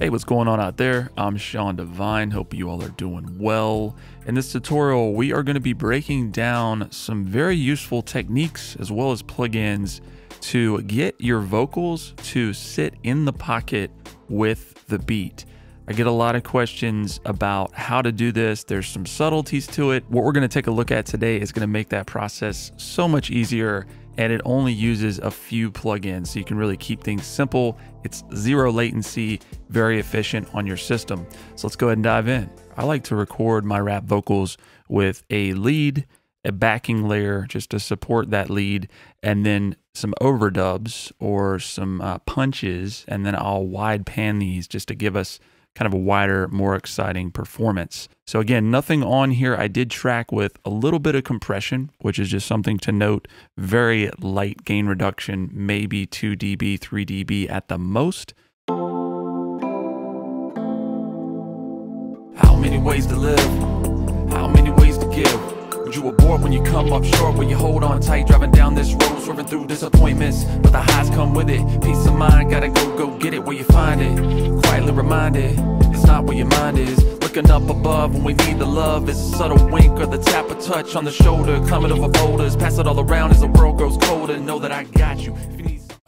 Hey, what's going on out there? I'm Sean Divine. Hope you all are doing well. In this tutorial, we are going to be breaking down some very useful techniques as well as plugins to get your vocals to sit in the pocket with the beat. I get a lot of questions about how to do this. There's some subtleties to it. What we're going to take a look at today is going to make that process so much easier and it only uses a few plugins so you can really keep things simple. It's zero latency, very efficient on your system. So let's go ahead and dive in. I like to record my rap vocals with a lead, a backing layer just to support that lead, and then some overdubs or some uh, punches, and then I'll wide pan these just to give us kind of a wider, more exciting performance. So again, nothing on here. I did track with a little bit of compression, which is just something to note. Very light gain reduction, maybe 2 dB, 3 dB at the most. How many ways to live? How many ways to give? Would you abort when you come up short? Will you hold on tight, driving down this road, swerving through disappointments? But the highs come with it. Peace of mind, gotta go, go get it where you find it. Quietly reminded, it's not where your mind is. Looking up above when we need the love. It's a subtle wink or the tap or touch on the shoulder. Climbing over boulders, pass it all around as the world grows colder. Know that I got you.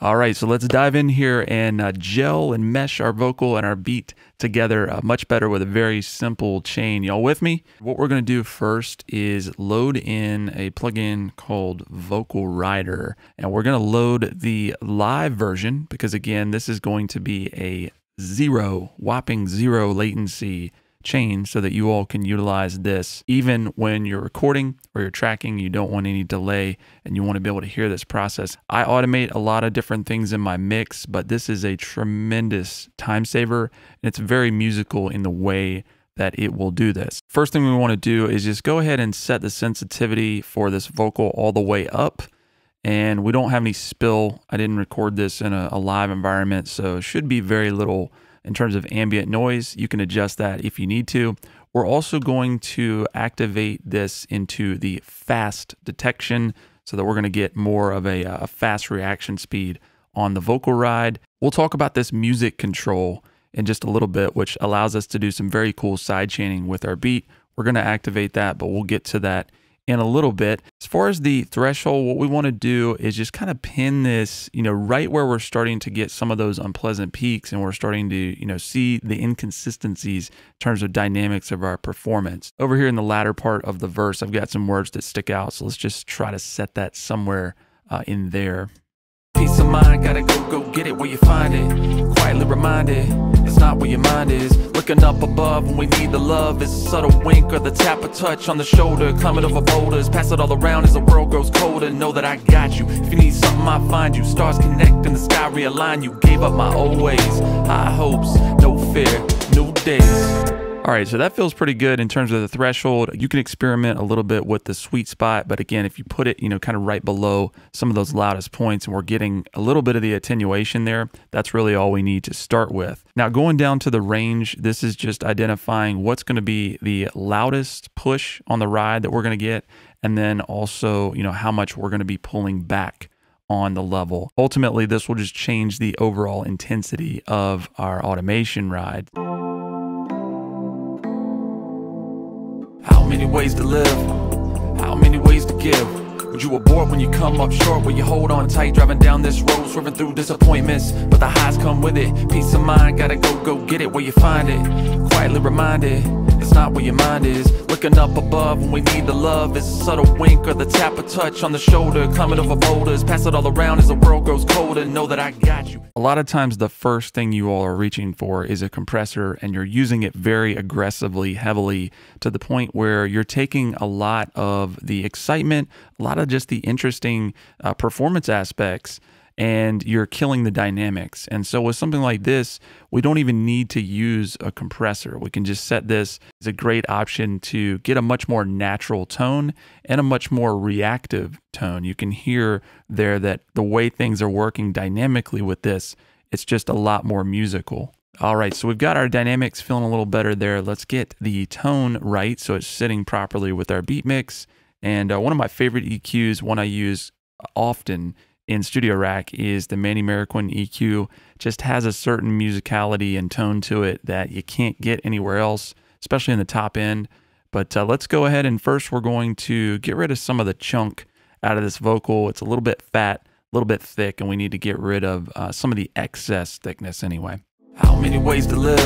All right, so let's dive in here and uh, gel and mesh our vocal and our beat together uh, much better with a very simple chain. Y'all with me? What we're going to do first is load in a plugin called Vocal Rider, and we're going to load the live version because, again, this is going to be a zero, whopping zero latency change so that you all can utilize this even when you're recording or you're tracking, you don't want any delay and you want to be able to hear this process. I automate a lot of different things in my mix, but this is a tremendous time saver and it's very musical in the way that it will do this. First thing we want to do is just go ahead and set the sensitivity for this vocal all the way up and we don't have any spill. I didn't record this in a, a live environment, so it should be very little in terms of ambient noise. You can adjust that if you need to. We're also going to activate this into the fast detection so that we're going to get more of a, uh, a fast reaction speed on the vocal ride. We'll talk about this music control in just a little bit, which allows us to do some very cool side chaining with our beat. We're going to activate that, but we'll get to that in a little bit. As far as the threshold, what we want to do is just kind of pin this, you know, right where we're starting to get some of those unpleasant peaks and we're starting to, you know, see the inconsistencies in terms of dynamics of our performance. Over here in the latter part of the verse, I've got some words that stick out. So let's just try to set that somewhere uh, in there. Peace of mind, gotta go, go get it where you find it. Quietly reminded, not where your mind is. Looking up above when we need the love. It's a subtle wink or the tap or touch on the shoulder. Climbing over boulders, pass it all around as the world grows colder. Know that I got you. If you need something, I'll find you. Stars connect in the sky realign you. Gave up my old ways, high hopes, no fear, new days. All right, so that feels pretty good in terms of the threshold. You can experiment a little bit with the sweet spot, but again, if you put it, you know, kind of right below some of those loudest points and we're getting a little bit of the attenuation there, that's really all we need to start with. Now, going down to the range, this is just identifying what's going to be the loudest push on the ride that we're going to get, and then also, you know, how much we're going to be pulling back on the level. Ultimately, this will just change the overall intensity of our automation ride. Ways to live? How many ways to give? Would you abort when you come up short? Will you hold on tight, driving down this road, swerving through disappointments? But the highs come with it. Peace of mind, gotta go, go get it where you find it. Quietly reminded, it's not where your mind is. Looking up above when we need the love. It's a subtle wink or the tap or touch on the shoulder. Climbing over boulders, pass it all around as the world grows colder. Know that I got you. A lot of times, the first thing you all are reaching for is a compressor, and you're using it very aggressively, heavily, to the point where you're taking a lot of the excitement, a lot of just the interesting uh, performance aspects and you're killing the dynamics. And so with something like this, we don't even need to use a compressor. We can just set this as a great option to get a much more natural tone and a much more reactive tone. You can hear there that the way things are working dynamically with this, it's just a lot more musical. All right, so we've got our dynamics feeling a little better there. Let's get the tone right so it's sitting properly with our beat mix. And uh, one of my favorite EQs, one I use often, in Studio Rack is the Manny Marroquin EQ. Just has a certain musicality and tone to it that you can't get anywhere else, especially in the top end. But uh, let's go ahead and first we're going to get rid of some of the chunk out of this vocal. It's a little bit fat, a little bit thick, and we need to get rid of uh, some of the excess thickness anyway. How many ways to live?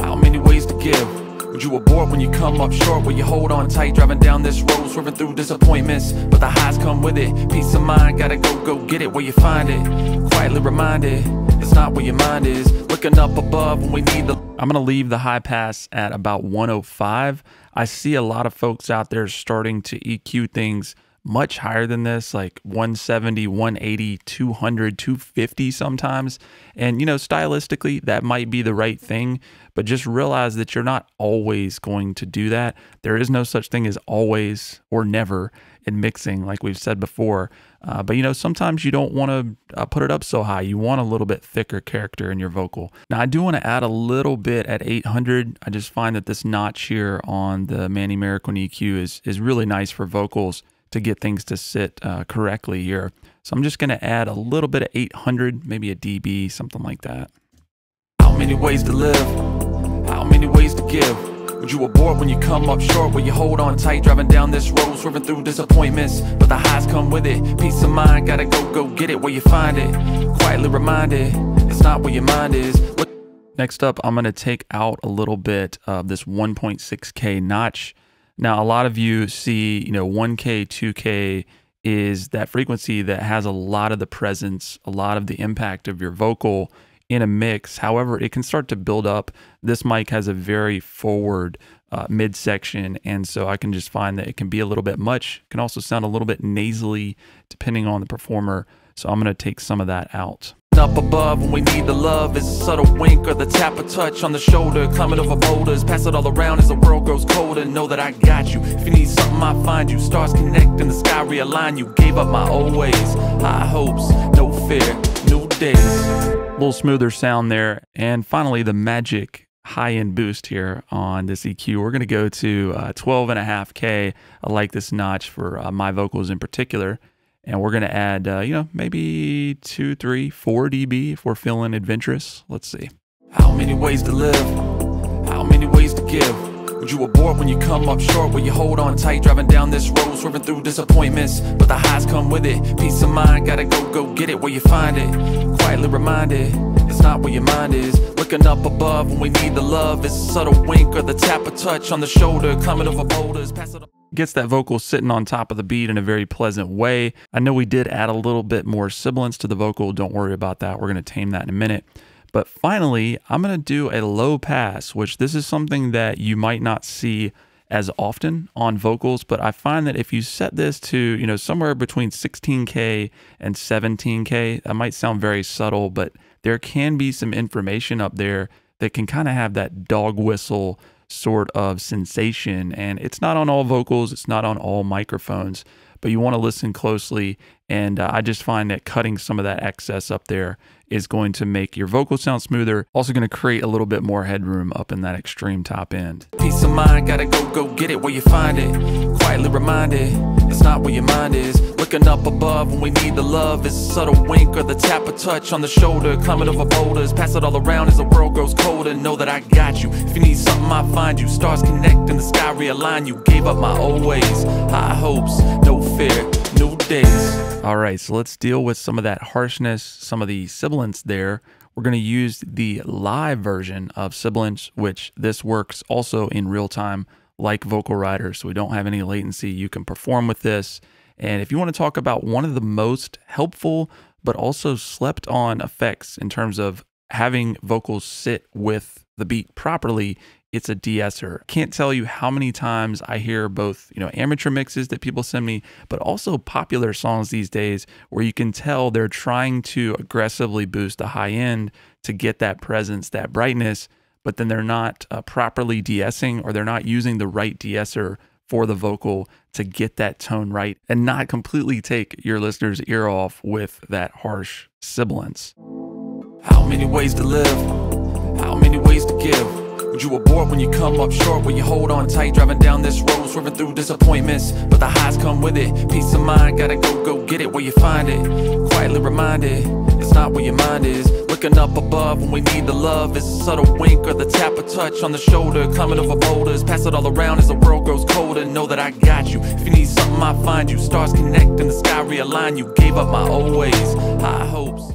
How many ways to give? Would you abort when you come up short? Will you hold on tight, driving down this road, swerving through disappointments? But the highs come with it. Peace of mind, gotta go, go get it where you find it. Quietly reminded, it's not where your mind is. Looking up above when we need the. I'm to leave the high pass at about 105. I see a lot of folks out there starting to EQ things much higher than this, like 170, 180, 200, 250 sometimes. And, you know, stylistically, that might be the right thing, but just realize that you're not always going to do that. There is no such thing as always or never in mixing, like we've said before. Uh, but, you know, sometimes you don't want to uh, put it up so high. You want a little bit thicker character in your vocal. Now, I do want to add a little bit at 800. I just find that this notch here on the Manny Marroquin EQ is, is really nice for vocals to get things to sit uh, correctly here. So I'm just going to add a little bit of 800, maybe a dB, something like that. How many ways to live? How many ways to give? Would you abort when you come up short? Will you hold on tight, driving down this road, swerving through disappointments? But the highs come with it. Peace of mind, gotta go, go get it where you find it. Quietly reminded, it's not where your mind is. Look Next up, I'm going to take out a little bit of this 1.6K notch now, a lot of you see, you know, 1K, 2K is that frequency that has a lot of the presence, a lot of the impact of your vocal in a mix. However, it can start to build up. This mic has a very forward uh, midsection, and so I can just find that it can be a little bit much. It can also sound a little bit nasally depending on the performer. So I'm going to take some of that out up above when we need the love. Is a subtle wink or the tap or touch on the shoulder. Climbing over boulders pass it all around as the world grows colder. Know that i got you. If you need something i find you. Stars connect and the sky realign you. Gave up my old ways high hopes no fear new days. A little smoother sound there. And finally the magic high-end boost here on this EQ. We're going to go to uh, 12 and a half K. I like this notch for uh, my vocals in particular and we're going to add, uh, you know, maybe two, three, four dB if we're feeling adventurous. Let's see. How many ways to live? How many ways to give? Would you abort when you come up short? Will you hold on tight, driving down this road, swerving through disappointments? But the highs come with it. Peace of mind, gotta go, go get it where you find it. Quietly reminded, it's not where your mind is. Looking up above when we need the love. It's a subtle wink or the tap or touch on the shoulder, climbing over boulders, pass it gets that vocal sitting on top of the beat in a very pleasant way. I know we did add a little bit more sibilance to the vocal. Don't worry about that. We're going to tame that in a minute. But finally, I'm going to do a low pass, which this is something that you might not see as often on vocals, but I find that if you set this to, you know, somewhere between 16K and 17K, that might sound very subtle, but there can be some information up there that can kind of have that dog whistle sort of sensation. And it's not on all vocals, it's not on all microphones, but you want to listen closely. And uh, I just find that cutting some of that excess up there is going to make your vocal sound smoother. Also going to create a little bit more headroom up in that extreme top end. Peace of mind, gotta go, go get it where you find it. Quietly reminded, it's not where your mind is. Looking up above when we need the love is a subtle wink or the tap or touch on the shoulder. Climbing over boulders, pass it all around as the world grows colder. Know that I got you. If you need something, I find you. Stars connect and the sky realign you. Gave up my old ways, high hopes, no fear, new days. All right, so let's deal with some of that harshness, some of the sibilance there. We're going to use the live version of sibilance, which this works also in real time like Vocal Rider, so we don't have any latency. You can perform with this. And if you want to talk about one of the most helpful but also slept on effects in terms of having vocals sit with the beat properly, it's a de-esser. Can't tell you how many times I hear both, you know, amateur mixes that people send me, but also popular songs these days where you can tell they're trying to aggressively boost the high end to get that presence, that brightness, but then they're not uh, properly de-essing or they're not using the right de-esser for the vocal to get that tone right and not completely take your listener's ear off with that harsh sibilance. How many ways to live? How many ways to give? Was you aboard when you come up short? Will you hold on tight, driving down this road, swerving through disappointments? But the highs come with it. Peace of mind, gotta go, go get it where you find it. Quietly reminded, it's not where your mind is. Looking up above when we need the love. It's a subtle wink or the tap or touch on the shoulder. Climbing over boulders, pass it all around as the world grows colder. Know that I got you. If you need something, I find you. Stars connect and the sky realign you. Gave up my old ways, high hopes.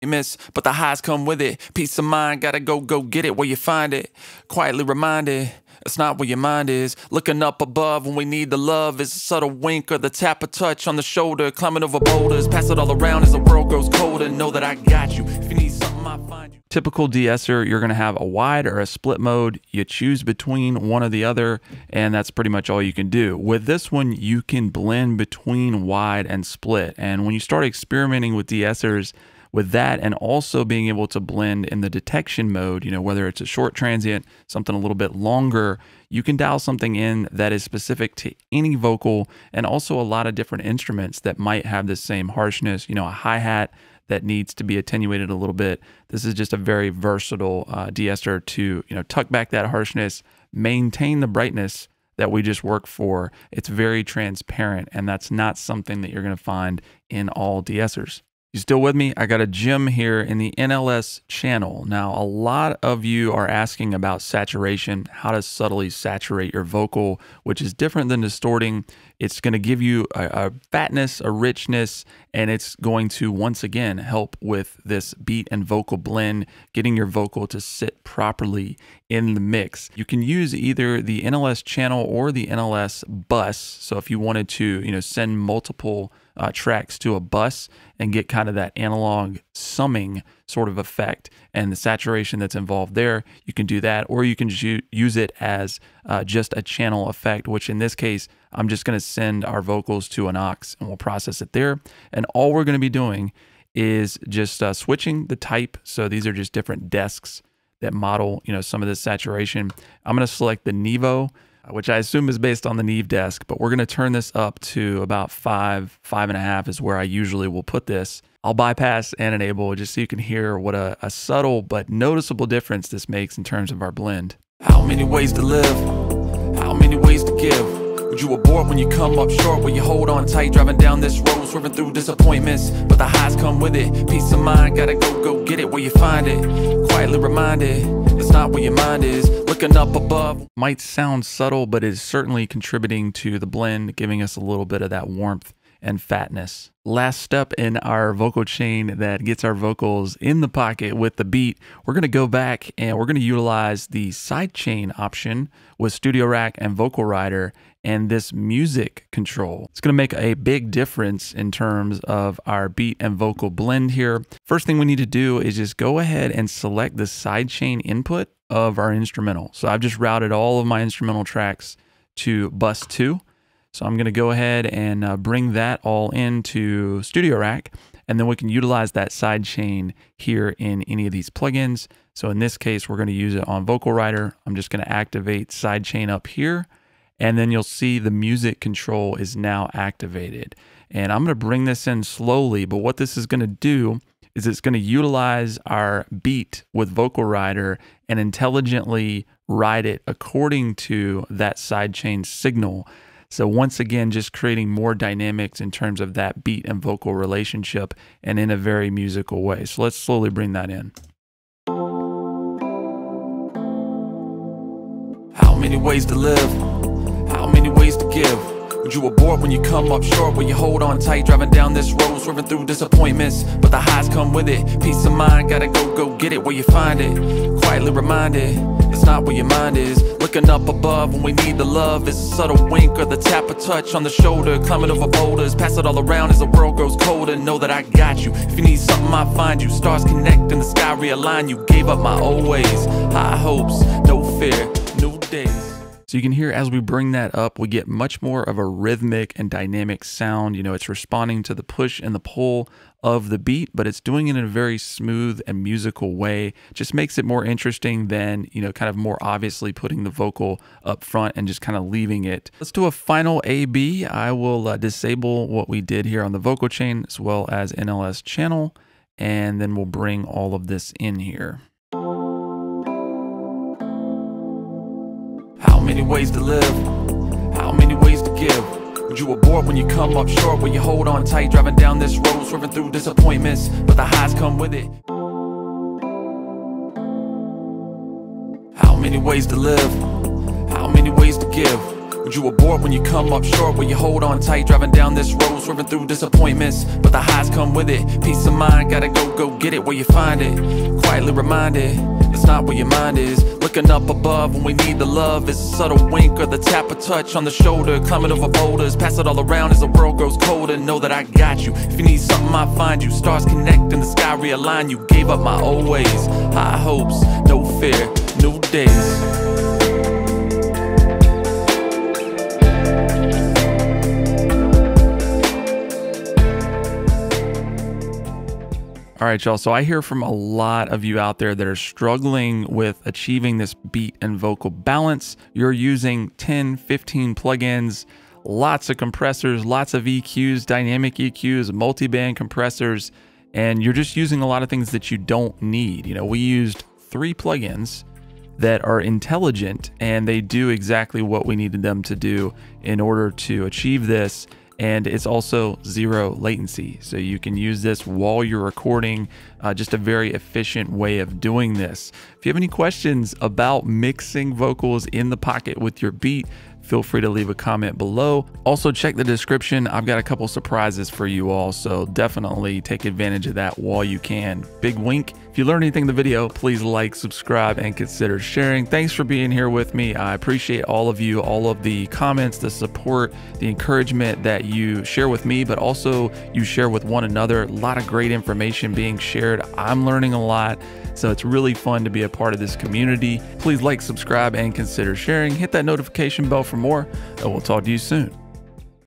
You miss, but the highs come with it. Peace of mind, gotta go, go get it where you find it. Quietly reminded, it's not where your mind is. Looking up above when we need the love is a subtle wink or the tap or touch on the shoulder. Climbing over boulders, pass it all around as the world grows colder. Know that I got you. If you need something, I find you. Typical de-esser, you're going to have a wide or a split mode. You choose between one or the other, and that's pretty much all you can do. With this one, you can blend between wide and split. And when you start experimenting with de-essers, with that and also being able to blend in the detection mode, you know, whether it's a short transient, something a little bit longer, you can dial something in that is specific to any vocal and also a lot of different instruments that might have the same harshness, you know, a hi-hat that needs to be attenuated a little bit. This is just a very versatile uh, de-esser to, you know, tuck back that harshness, maintain the brightness that we just work for. It's very transparent, and that's not something that you're going to find in all de-essers. You still with me? I got a gem here in the NLS channel. Now, a lot of you are asking about saturation, how to subtly saturate your vocal, which is different than distorting. It's going to give you a, a, fatness, a richness, and it's going to once again help with this beat and vocal blend, getting your vocal to sit properly in the mix. You can use either the NLS channel or the NLS bus. So if you wanted to, you know, send multiple uh, tracks to a bus and get kind of that analog summing sort of effect and the saturation that's involved there. You can do that, or you can use it as uh, just a channel effect, which in this case, I'm just going to send our vocals to an aux and we'll process it there. And all we're going to be doing is just uh, switching the type. So these are just different desks that model, you know, some of this saturation. I'm going to select the Nevo which I assume is based on the Neve desk, but we're going to turn this up to about five, five and a half is where I usually will put this. I'll bypass and enable just so you can hear what a, a subtle but noticeable difference this makes in terms of our blend. How many ways to live? How many ways to give? Would you abort when you come up short? Will you hold on tight, driving down this road, swerving through disappointments? But the highs come with it. Peace of mind, gotta go, go get it where you find it. Quietly reminded, it's not where your mind is. Looking up above. Might sound subtle, but is certainly contributing to the blend, giving us a little bit of that warmth and fatness. Last step in our vocal chain that gets our vocals in the pocket with the beat, we're going to go back and we're going to utilize the sidechain option with Studio Rack and Vocal Rider and this music control. It's going to make a big difference in terms of our beat and vocal blend here. First thing we need to do is just go ahead and select the sidechain input of our instrumental. So I've just routed all of my instrumental tracks to bus 2. So I'm going to go ahead and uh, bring that all into Studio Rack, and then we can utilize that side chain here in any of these plugins. So in this case, we're going to use it on Vocal Rider. I'm just going to activate side chain up here, and then you'll see the music control is now activated. And I'm going to bring this in slowly, but what this is going to do is it's going to utilize our beat with Vocal Rider and intelligently ride it according to that sidechain signal. So once again, just creating more dynamics in terms of that beat and vocal relationship and in a very musical way. So let's slowly bring that in. How many ways to live? How many ways to give? Would you abort when you come up short? Will you hold on tight, driving down this road, swerving through disappointments? But the highs come with it. Peace of mind, gotta go, go get it where you find it. Quietly reminded, it's not where your mind is. Looking up above when we need the love. It's a subtle wink or the tap or touch on the shoulder. Climbing over boulders, pass it all around as the world grows colder. Know that I got you. If you need something, I find you. Stars connect and the sky realign you. Gave up my old ways, high hopes, no fear, new days. So you can hear as we bring that up, we get much more of a rhythmic and dynamic sound. You know, it's responding to the push and the pull of the beat, but it's doing it in a very smooth and musical way. Just makes it more interesting than, you know, kind of more obviously putting the vocal up front and just kind of leaving it. Let's do a final A-B. I will uh, disable what we did here on the vocal chain as well as NLS channel and then we'll bring all of this in here. Many ways to live? How many ways to give? Would you abort when you come up short? Will you hold on tight, driving down this road, swerving through disappointments? But the highs come with it. How many ways to live? How many ways to give? Would you abort when you come up short? Will you hold on tight, driving down this road, swerving through disappointments? But the highs come with it. Peace of mind, gotta go, go get it where you find it. Quietly reminded, it's not where your mind is. Looking up above when we need the love. It's a subtle wink or the tap or touch on the shoulder. Climbing over boulders, pass it all around as the world grows colder. Know that I got you. If you need something, I find you. Stars connect and the sky realign you. Gave up my old ways, high hopes, no fear, new days. All right, y'all. So I hear from a lot of you out there that are struggling with achieving this beat and vocal balance. You're using 10, 15 plugins, lots of compressors, lots of EQs, dynamic EQs, multi-band compressors, and you're just using a lot of things that you don't need. You know, we used three plugins that are intelligent and they do exactly what we needed them to do in order to achieve this and it's also zero latency. So you can use this while you're recording, uh, just a very efficient way of doing this. If you have any questions about mixing vocals in the pocket with your beat, feel free to leave a comment below. Also, check the description. I've got a couple surprises for you all, so definitely take advantage of that while you can. Big wink. If you learned anything in the video, please like, subscribe, and consider sharing. Thanks for being here with me. I appreciate all of you, all of the comments, the support, the encouragement that you share with me, but also you share with one another. A lot of great information being shared. I'm learning a lot. So it's really fun to be a part of this community. Please like, subscribe, and consider sharing. Hit that notification bell for more, and we'll talk to you soon.